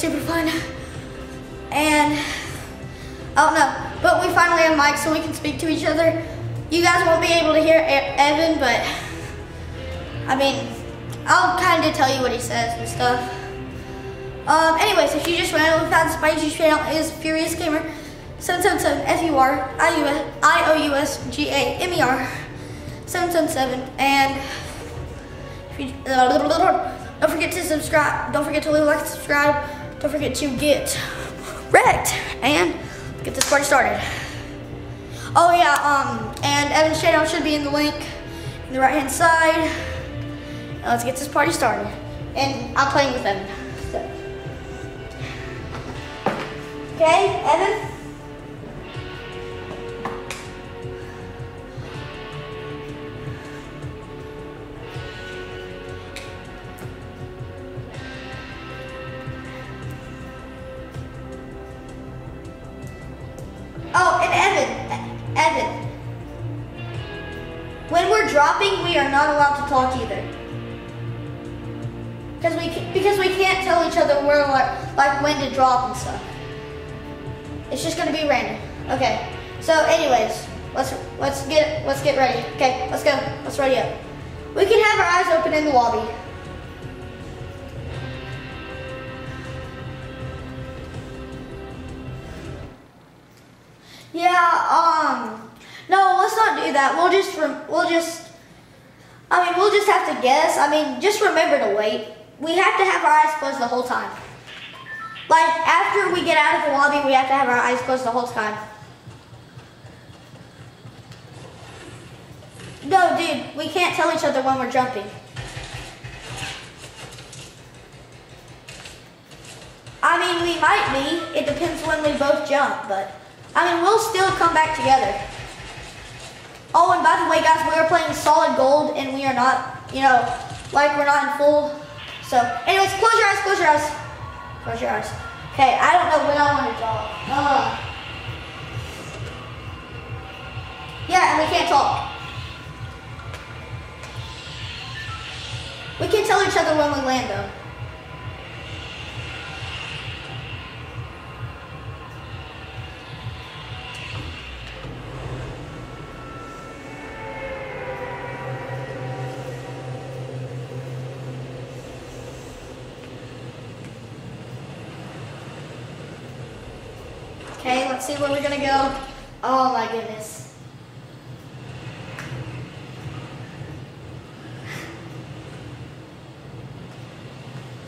super fun. And I don't know, but we finally have mics so we can speak to each other. You guys won't be able to hear Evan, but I mean, I'll kind of tell you what he says and stuff. Um, anyways, if you just randomly found this, my channel is Furious Gamer 777 F U R I U S I O U S G A M E R 777 and if you, don't forget to subscribe. Don't forget to leave a like and subscribe. Don't forget to get wrecked and get this party started. Oh yeah, um, and Evan's channel should be in the link in the right hand side. Now let's get this party started. And I'm playing with Evan. So. Okay, Evan? We have to have our eyes closed the whole time. No, dude, we can't tell each other when we're jumping. I mean, we might be. It depends when we both jump, but I mean, we'll still come back together. Oh, and by the way, guys, we are playing solid gold, and we are not, you know, like we're not in full. So, anyways, close your eyes, close your eyes, close your eyes. Okay, I don't know when I want to draw. Uh. Yeah, and we can't talk. We can tell each other when we land, though. Okay, let's see where we're gonna go. Oh my goodness.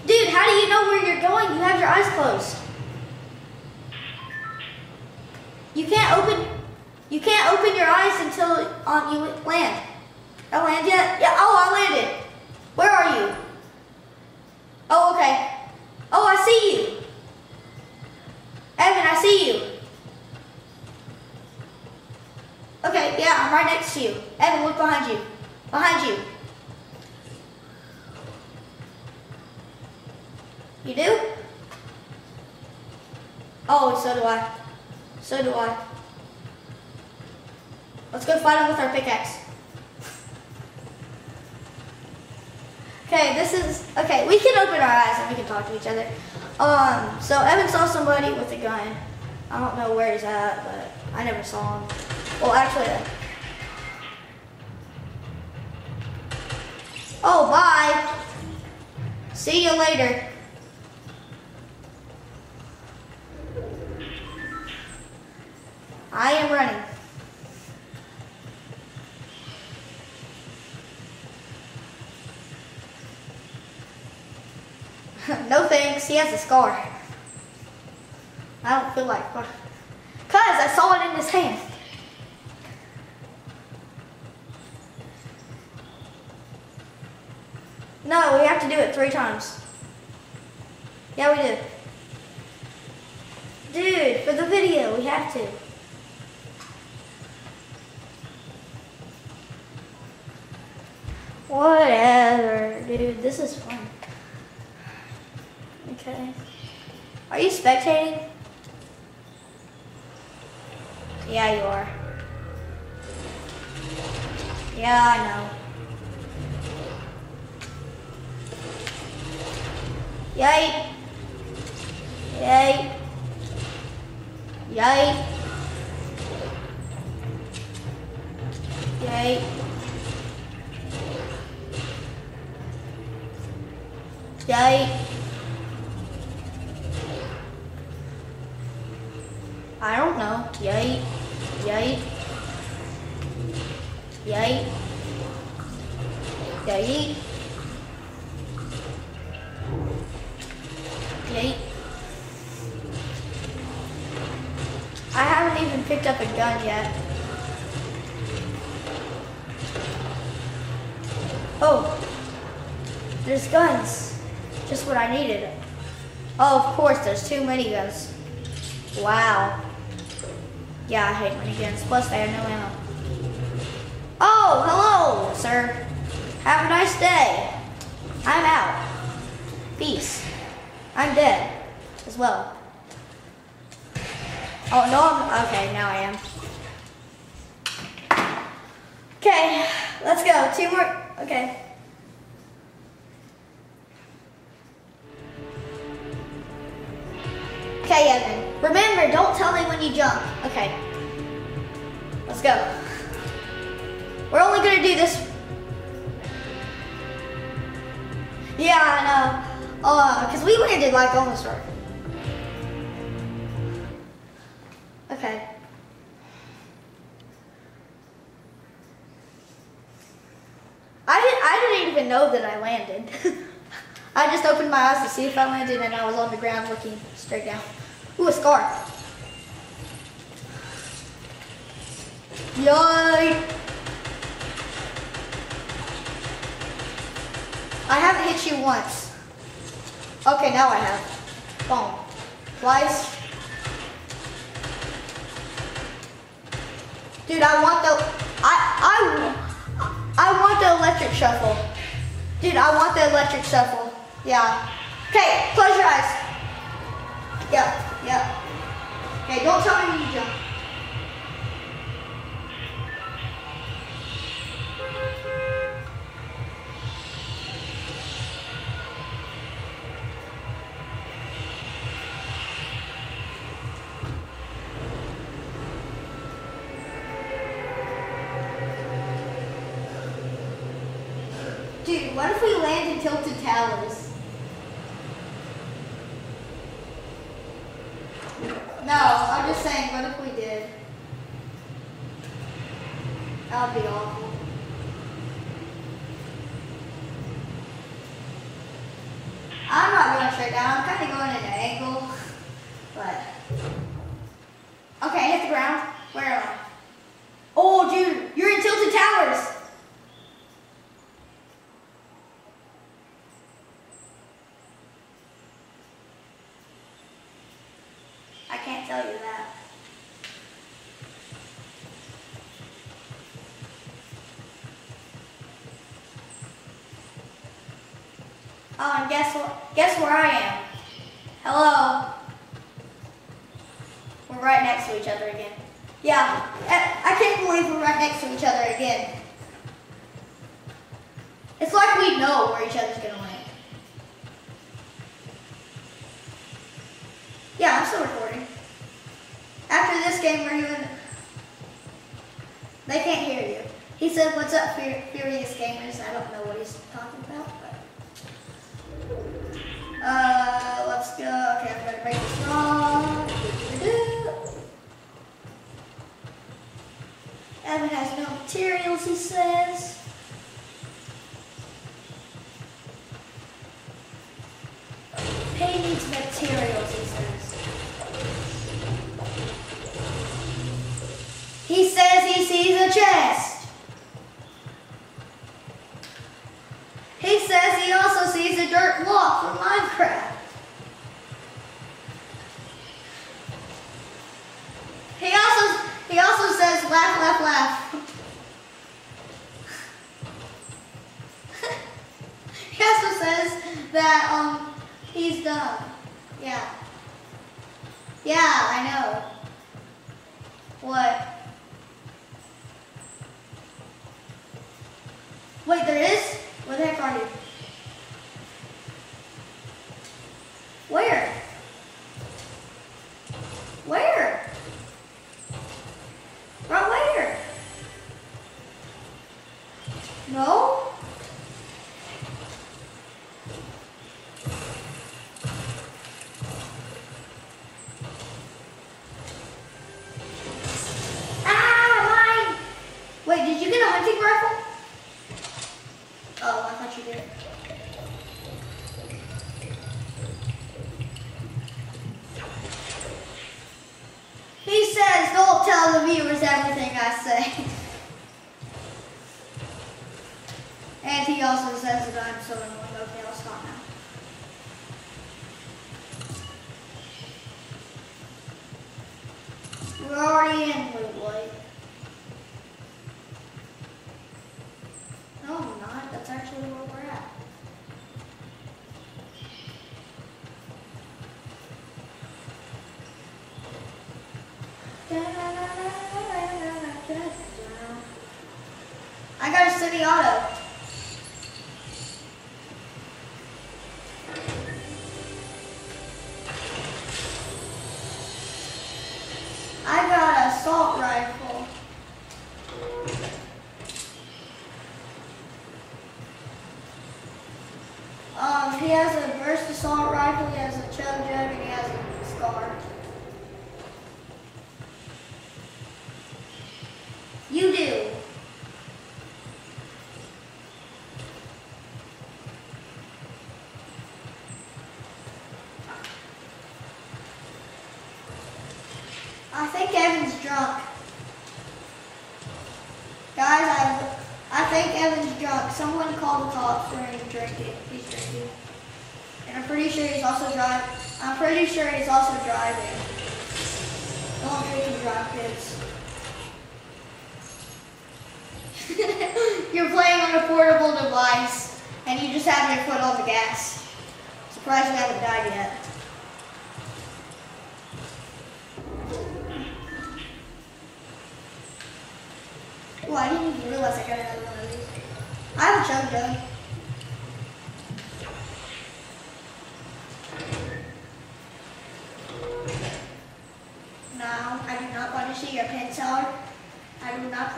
Dude, how do you know where you're going? You have your eyes closed. You can't open you can't open your eyes until on you land. I land yet? Yeah, oh I landed. Where are you? Oh okay. Oh I see you. Evan, I see you. Okay, yeah, I'm right next to you. Evan, look behind you. Behind you. You do? Oh, so do I. So do I. Let's go fight him with our pickaxe. Okay, this is okay. We can open our eyes and we can talk to each other. Um, so Evan saw somebody with a gun. I don't know where he's at, but I never saw him. Well, actually, uh, oh, bye. See you later. I am running. no thanks, he has a scar. I don't feel like Cause I saw it in his hand. No, we have to do it three times. Yeah, we do. Dude, for the video, we have to. Whatever, dude. This is fun. Okay. Are you spectating? Yeah, you are. Yeah, I know. Yay. Yay. Yay. Yay. Yay. I don't know. Yay. Yay. Yay. Yay. Yay. I haven't even picked up a gun yet. Oh, there's guns. Just what I needed. Oh, of course, there's two miniguns. Wow. Yeah, I hate miniguns. Plus, they have no ammo. Oh, hello, sir. Have a nice day. I'm out. Peace. I'm dead as well. Oh, no, I'm, okay, now I am. Okay, let's go. Two more, okay. Okay, you jump. Okay. Let's go. We're only gonna do this. Yeah, I know. Uh, cause we landed like almost right. Okay. I didn't, I didn't even know that I landed. I just opened my eyes to see if I landed and I was on the ground looking straight down. Ooh, a scar. Yay! I haven't hit you once. Okay, now I have. Boom. Twice. Dude, I want the I I I want the electric shuffle. Dude, I want the electric shuffle. Yeah. Okay, close your eyes. Yeah, yeah. Okay, don't tell me you jump. Dude, what if we land in Tilted Towers? No, I'm just saying, what if we did? That would be awful. I'm not going straight down, I'm kind of going at an angle, but... Okay, hit the ground. Where am I? Oh, dude, you're in Tilted Towers! I can't tell you that. Oh, and guess what? Guess where I am? Hello. We're right next to each other again. Yeah, I can't believe we're right next to each other again. It's like we know where each other's gonna land. Yeah, I'm still recording. We're doing. They can't hear you. He said, "What's up, Furious Gamers?" I don't know what he's talking about, but. Uh, let's go. Okay, I'm gonna make this wrong. Evan has no materials, he says. Pay needs materials, he says. He says he sees a chest. He says he also sees a dirt block from Minecraft. He also he also says laugh, laugh, laugh. he also says that um he's dumb. Yeah. Yeah, I know. What? Wait, there is? Where the heck are you? Where? Where? Right where? No? hears everything I say. and he also says that I'm so annoying. Okay, I'll stop now. We're already in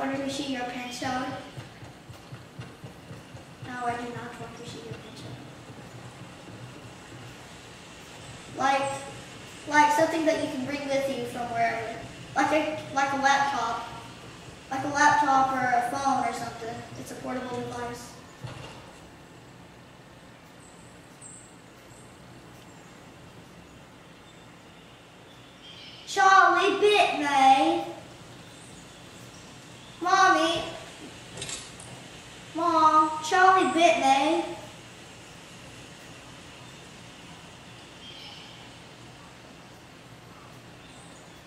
want to see your pencil? No, I do not want to see your pencil. Like, like something that you can bring with you from wherever. Like a, like a laptop. Like a laptop or a phone or something. It's a portable device. bit, May.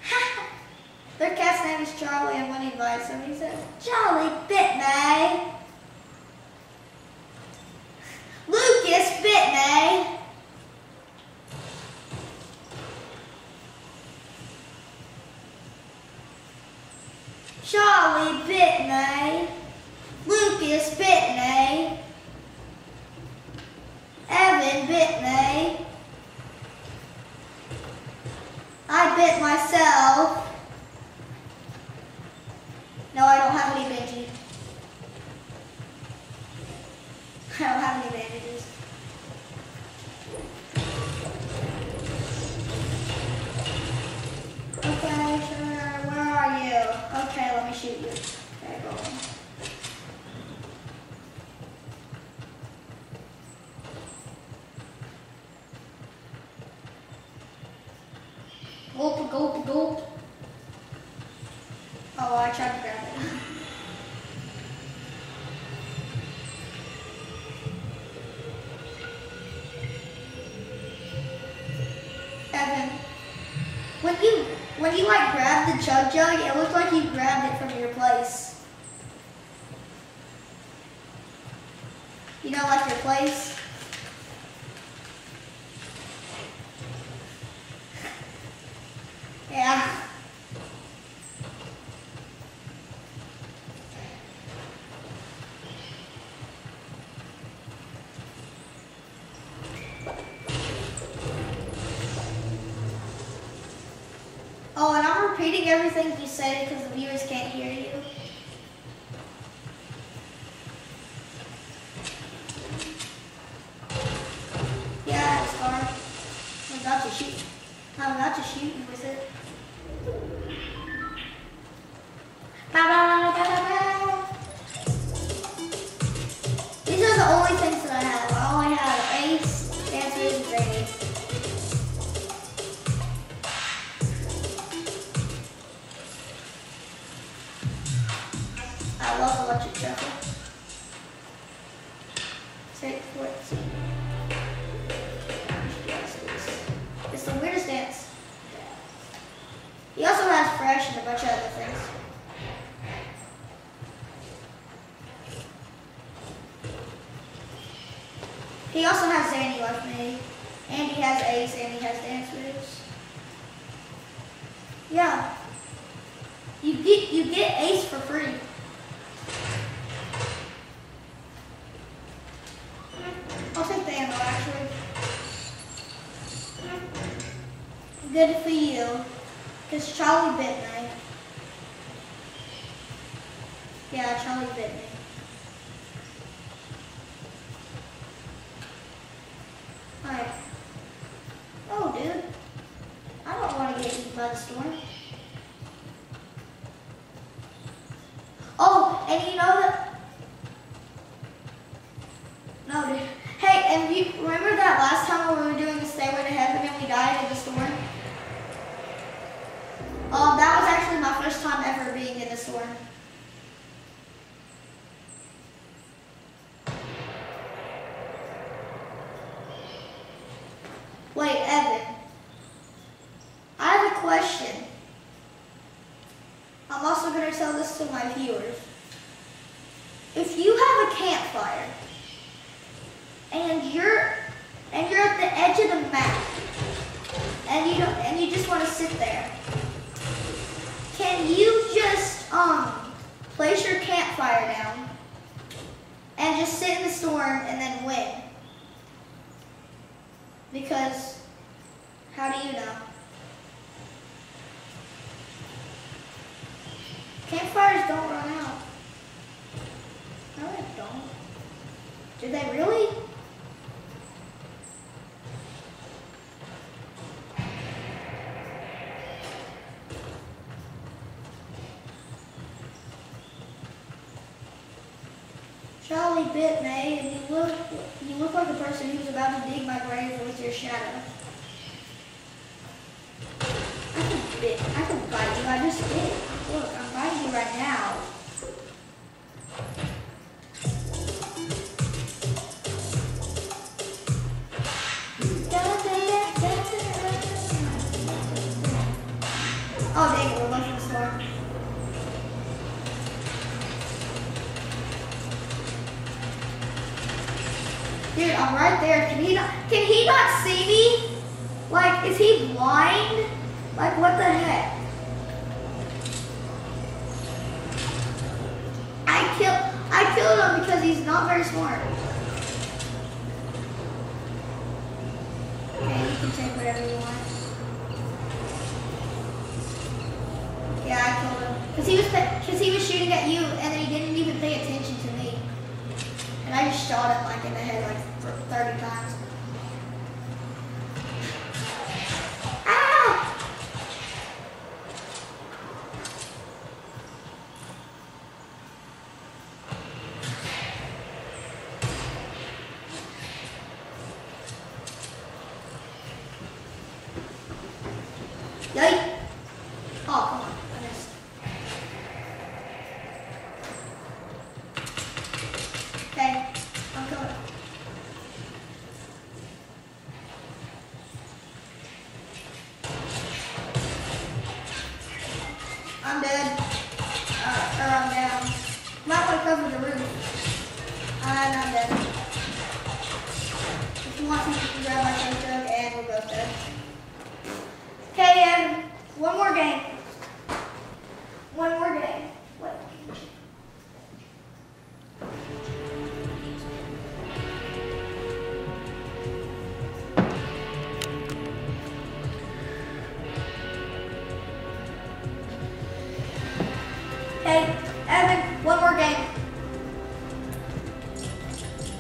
Their cat's name is Charlie, and when he bites him, he says, "Charlie bit, me." I bit, me. I bit myself. everything He also has Zanny like me. And he has Ace and he has Dance Moves. Yeah. You get you get Ace for free. I'll take the ammo actually. Good for you. Because Charlie bit me. Yeah, Charlie bit me. He 是 Charlie bit me, and you look, you look like the person who's about to dig my grave with your shadow. I can bit, I can bite you, I just bit. Look, I'm biting you right now. smart.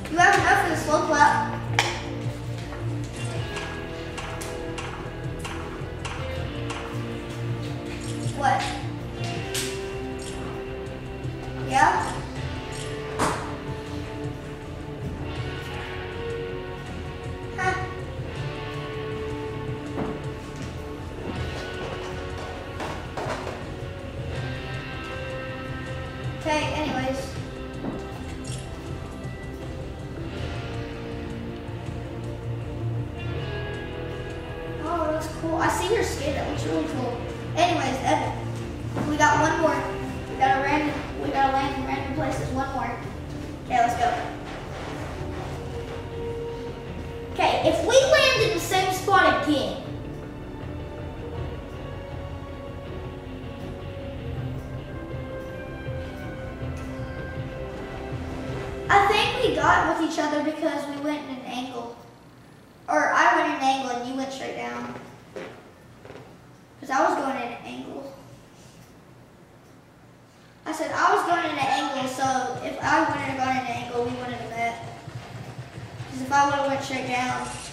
You have enough for the slow club? check out.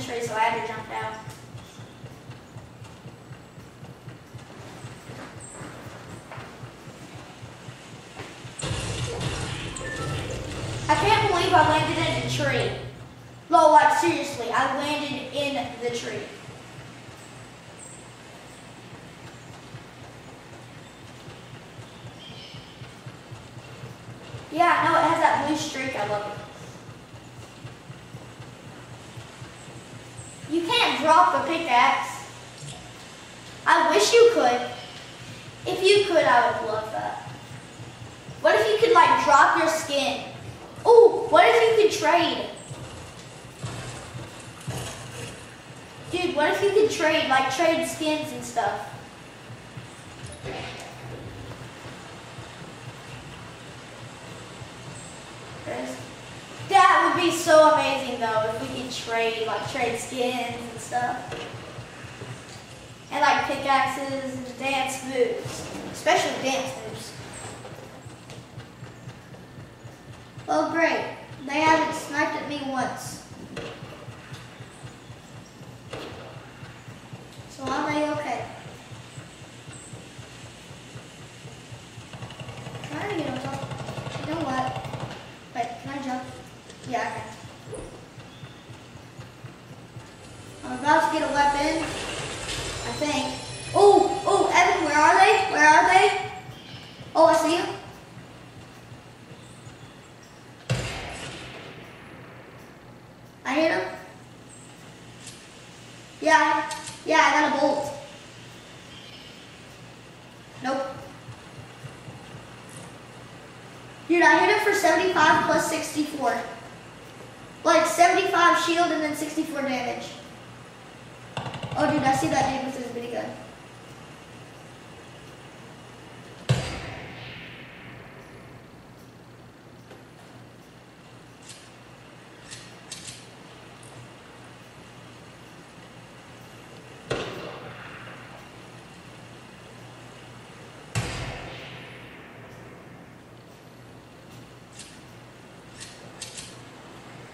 so I had to jump out. I can't believe I landed in a tree. No, like seriously, I landed in the tree. Yeah, no, it has that blue streak. I love it. You can't drop a pickaxe. I wish you could. If you could, I would love that. What if you could like drop your skin? Ooh, what if you could trade? Dude, what if you could trade, like trade skins and stuff? That would be so amazing though if we could trade, like trade skins and stuff. And like pickaxes and dance moves, especially dance moves. Well great, they haven't sniped at me once. 75 plus 64. Like 75 shield and then 64 damage. Oh, dude, I see that dude with his minigun.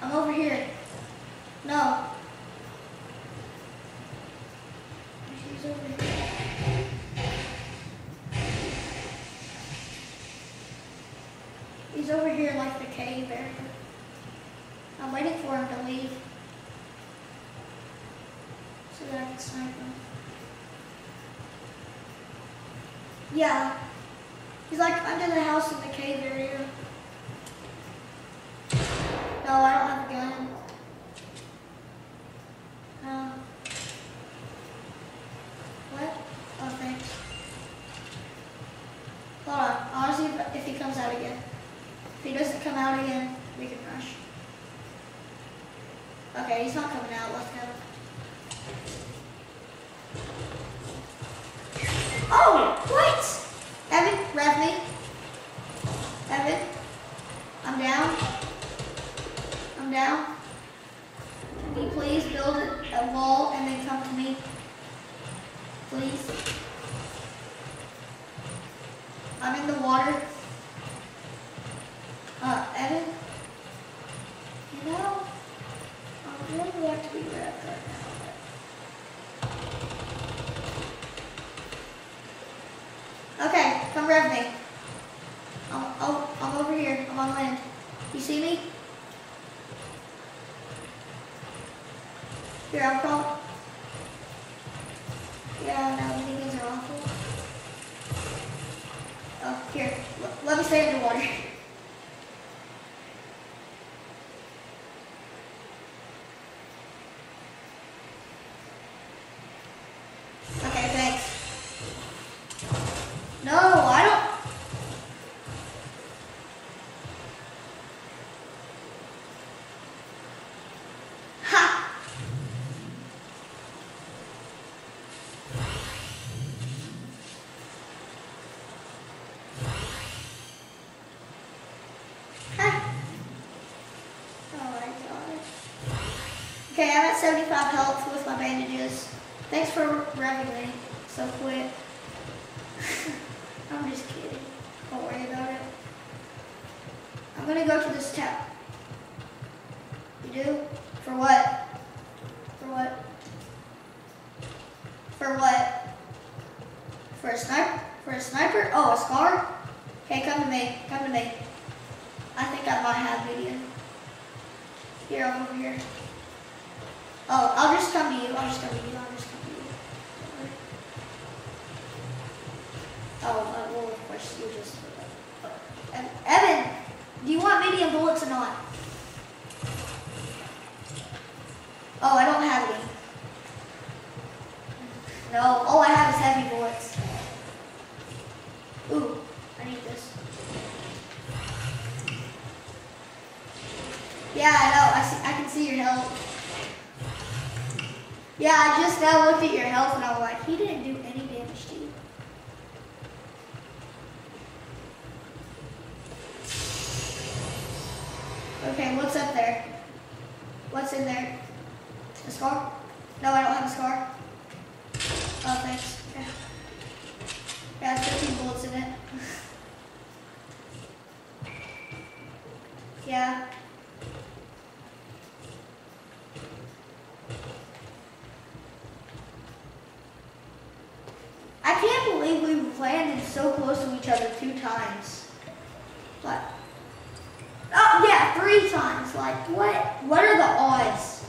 I'm over here. No. She's over here. He's over here like the cave area. I'm waiting for him to leave. So that I can snipe him. Yeah. He's like under the house in the cave area. No, I don't have a gun. No. What? Oh, thanks. Hold on. I'll see if, if he comes out again. If he doesn't come out again, we can rush. Okay, he's not coming out. Let's go. Oh, what? Evan, rev me. Evan, I'm down. I'm down. Can you please build a wall and then come to me? Please. I'm in the water. Uh, Evan? You know, I really like to be revved right now. but- Rev me. I'm, oh, I'm over here. I'm on land. You see me? Here, I'll crawl. Yeah, no, minions are awful. Oh, here. L- let me stay in the water. Okay, thanks. No, I don't. Ha! Ha! Oh my god. Okay, I'm at 75 health with my bandages. Thanks for revving me so quick. I'm just kidding. Don't worry about it. I'm gonna go to this tap. You do? For what? For what? For what? For a sniper? For a sniper? Oh, a scar? Okay, come to me. Come to me. I think I might have medium. Here, I'm over here. Oh, I'll just come to you. I'll just come to you. I'll just come to you. Oh, uh, well, of course, you just. Uh, Evan, do you want medium bullets or not? Oh, I don't have any. No, all I have is heavy bullets. Ooh, I need this. Yeah, I know. I, see, I can see your health. Yeah, I just now looked at your health and I was like, he didn't do any damage to you. Okay, what's up there? What's in there? A scar? No, I don't have a scar. Oh, thanks. Yeah, yeah it's 15 bullets in it. yeah. I can't believe we landed so close to each other two times. But oh yeah, three times. Like what? What are the odds?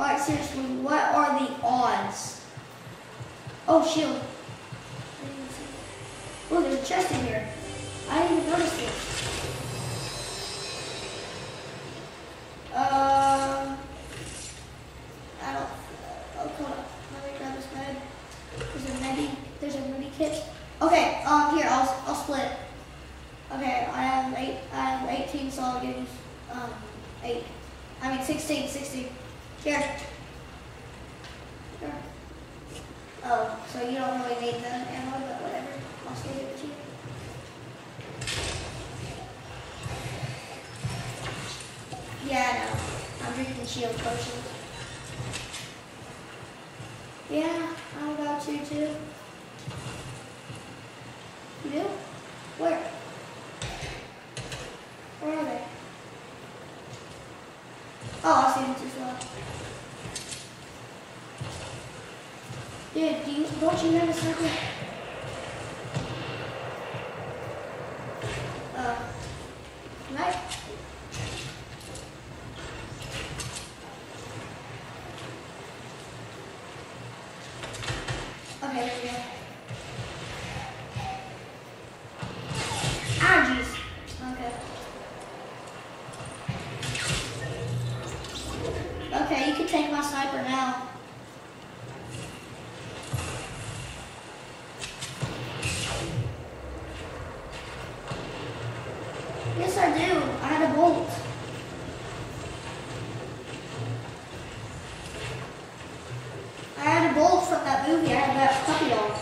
Like seriously, what are the odds? Oh shield. Oh, there's a chest in here. I didn't even notice it. Um, I don't. 8. I mean 16, 16. Here. Here. Oh, so you don't really need the ammo, but whatever. I'll still give it to you. Yeah, I know. I'm drinking shield potions. Yeah, I'm about to too. You do? Where? Where are they? Oh, I see them as well. Don't you a circle? Uh, right? Okay, there we go. Allergies. Okay. Okay, you can take my sniper now. Yes, I do. I had a bolt. I had a bolt from that movie. I had that puppy dog.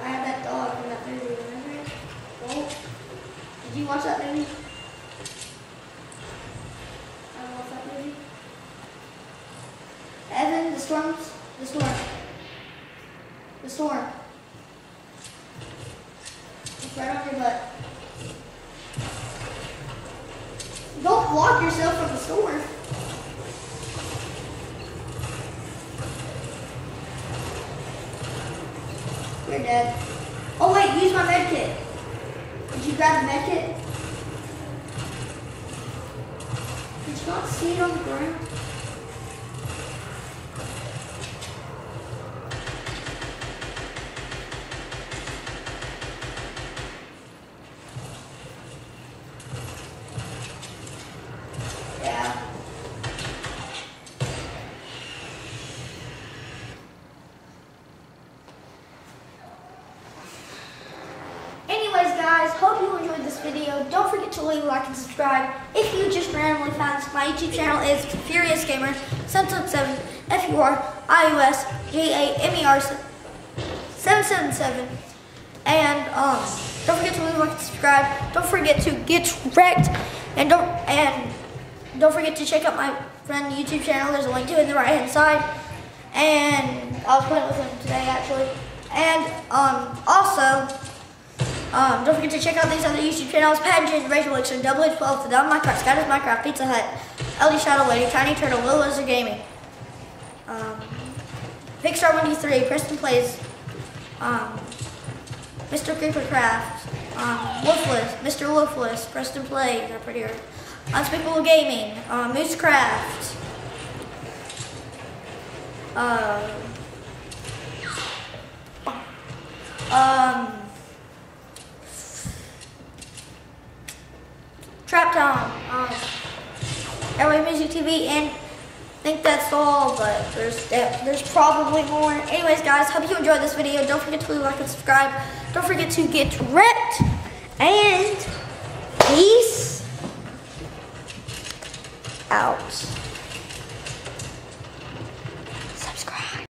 I had that dog from that movie. Remember it? Bolt. Did you watch that movie? I don't watch that movie. Evan, the storms, the storm, the storm. It's your butt. Don't block yourself from the storm. You're dead. Oh wait, use my med kit. Did you grab the med kit? Did you not see it on the ground? Yeah. Anyways, guys, hope you enjoyed this video. Don't forget to leave a like and subscribe. If you just randomly found this, my YouTube channel is Furious Gamer 777 F U R I U S G A M E R 777. And um, don't forget to leave a like and subscribe. Don't forget to get wrecked, and don't and don't forget to check out my friend YouTube channel. There's a link to it in the right hand side. And I was playing with him today actually. And um, also. Um, don't forget to check out these other YouTube channels, Pat and Jen, Rachel Elixir, Double H 12, The Dumb Minecraft, Skydoes Minecraft, Pizza Hut, LD Shadow Lady, Tiny Turtle, Little Lizard Gaming, um, Pixar 1D3, Preston Plays, um, Mr. Creeper Craft, um, Wolfless, Mr. Wolfless, Preston Plays, I'm pretty sure, Unspeakable Gaming, um, Moose Craft, um, Trap Town, um, Airway Music TV, and think that's all, but there's there's probably more. Anyways, guys, hope you enjoyed this video. Don't forget to leave like and subscribe. Don't forget to get ripped. And peace out.